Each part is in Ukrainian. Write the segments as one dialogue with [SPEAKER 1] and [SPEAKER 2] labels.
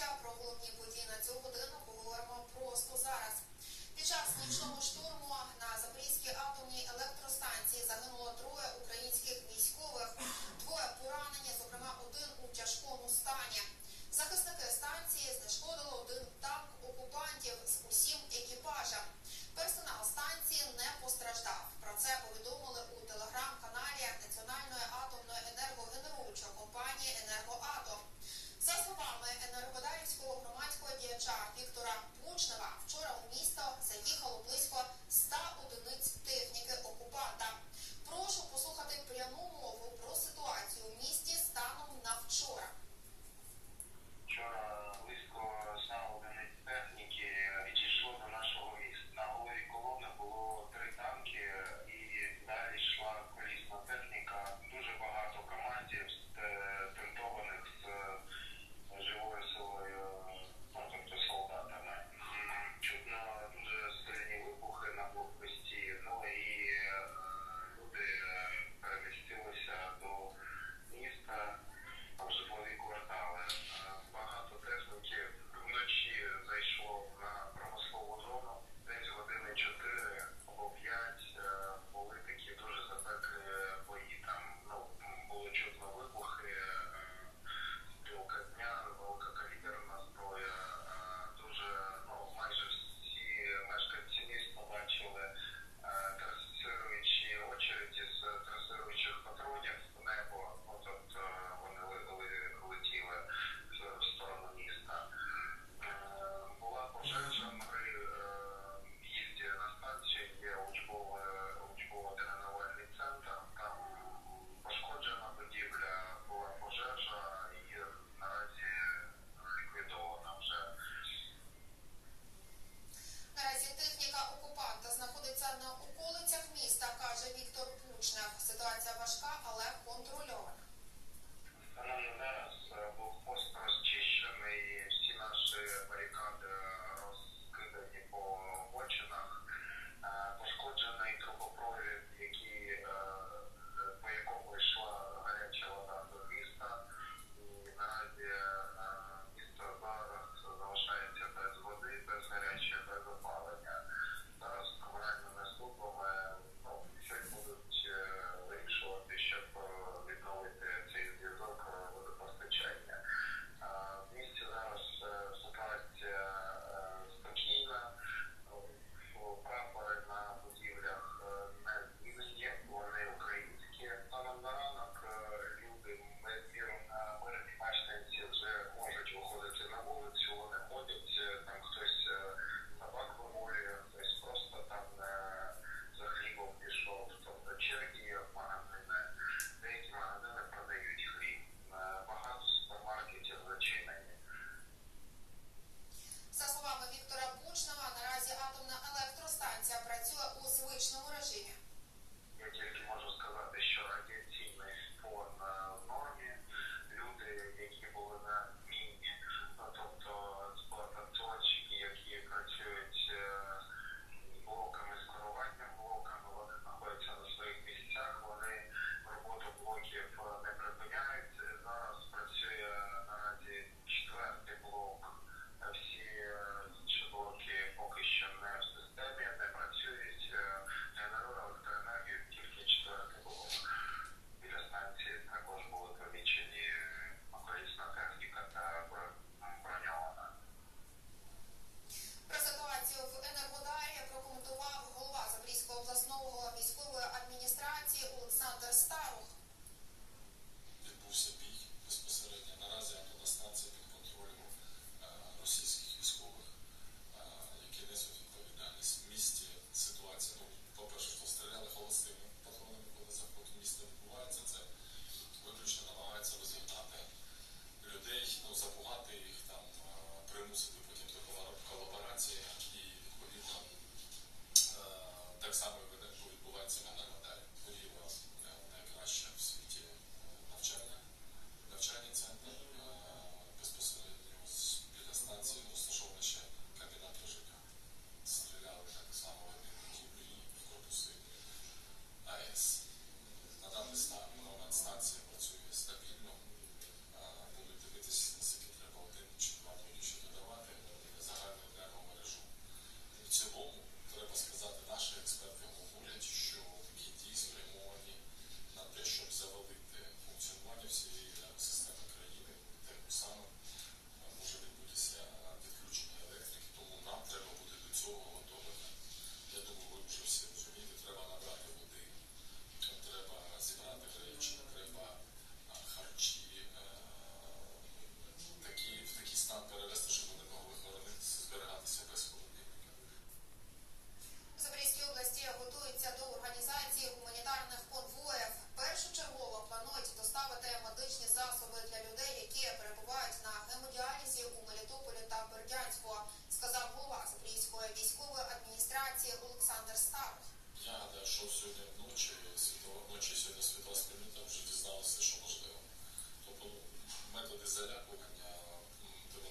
[SPEAKER 1] Януковича. Про головні події на цю годину поговоримо просто зараз. Під час нічного штурму на Запорізькій атомній електростанції загинуло троє українців.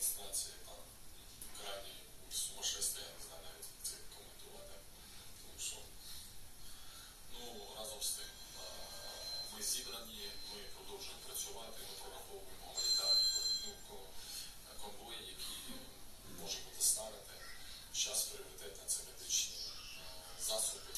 [SPEAKER 2] демонстрації там крайні сумасшествия, я не знаю навіть це коментувати. Тому що ну, разом з тим ми зібрані, ми продовжуємо працювати, ми прораховуємо гуманітарні ну, конвої, які можемо доставити. Зараз пріоритетно це медичні засоби.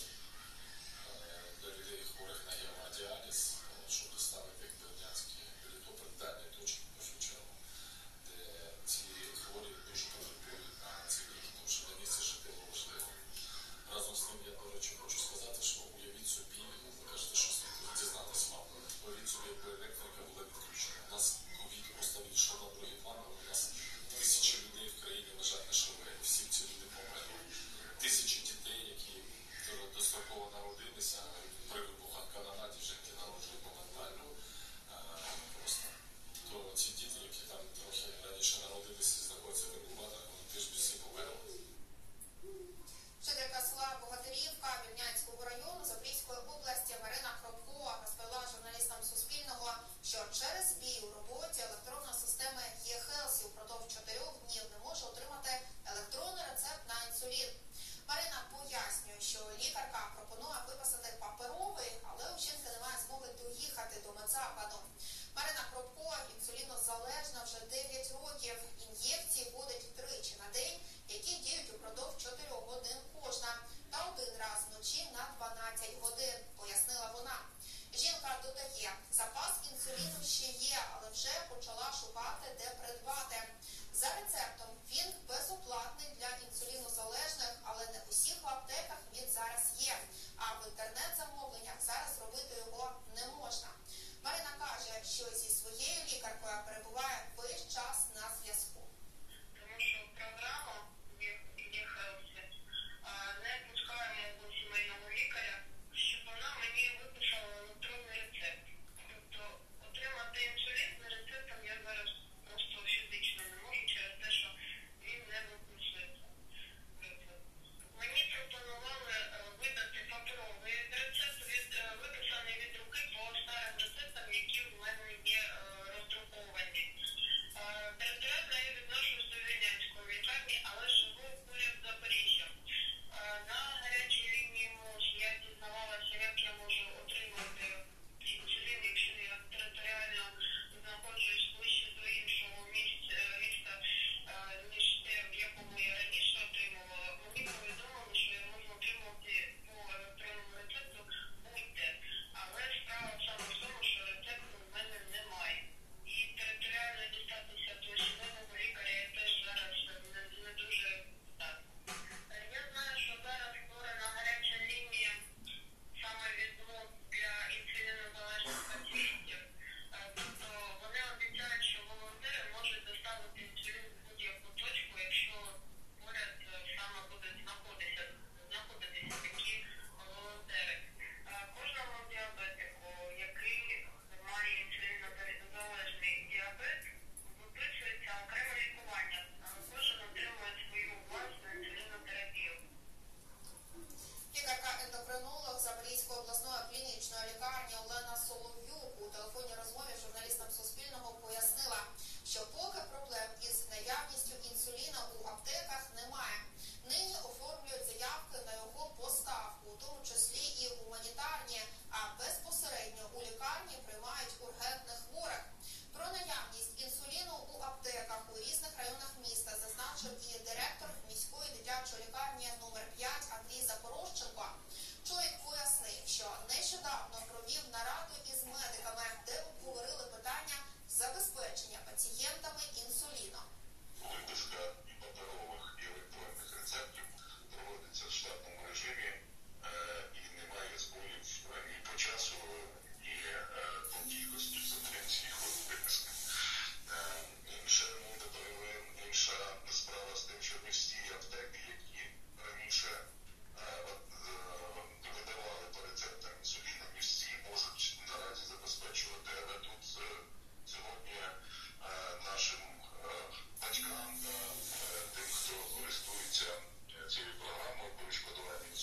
[SPEAKER 2] ministrem civilnog programa, bojiško domovnim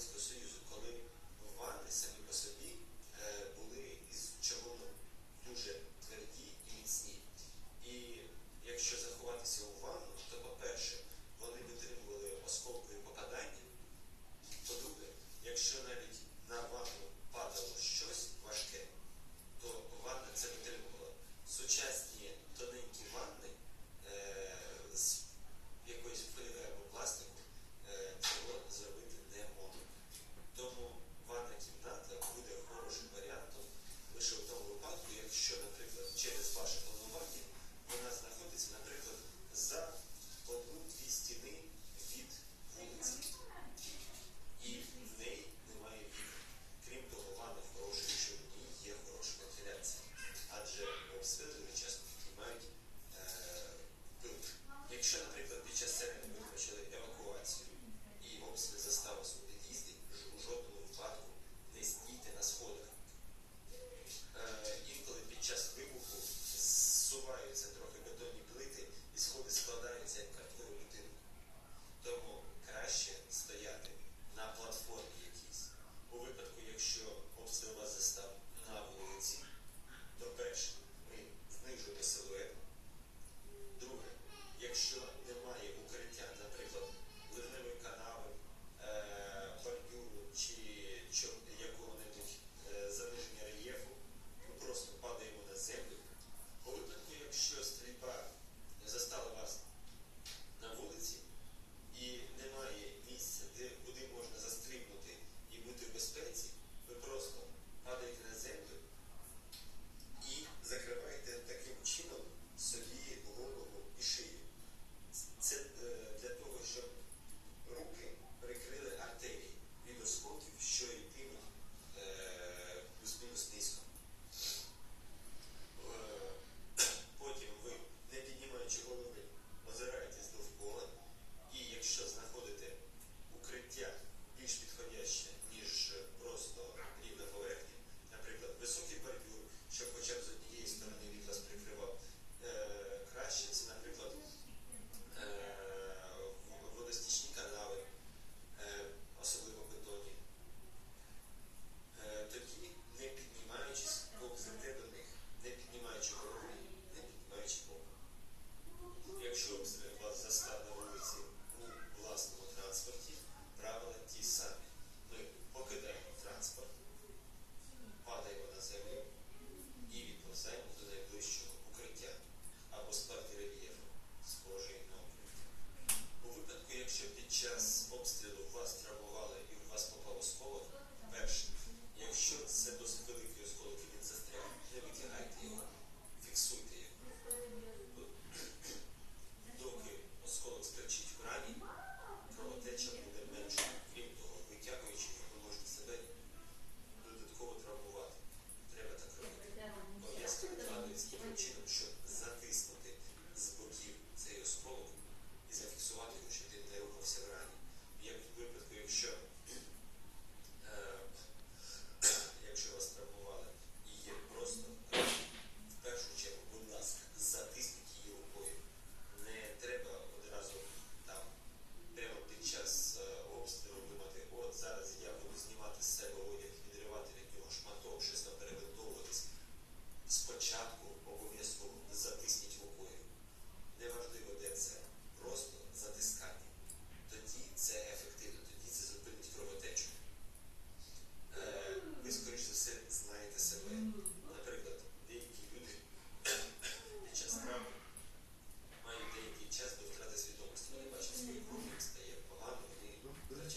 [SPEAKER 2] Радянського Союзу, коли вани самі по собі е, були із чавуну дуже тверді і
[SPEAKER 1] міцні. І якщо заховатися у ванну, то, по-перше, вони витримували осколкові попадання. По-друге, якщо навіть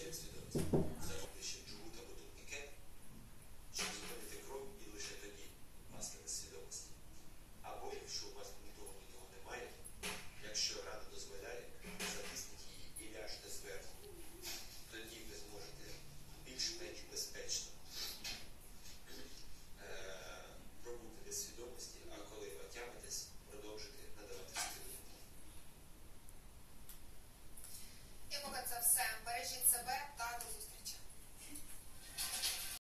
[SPEAKER 1] Schätze dazu.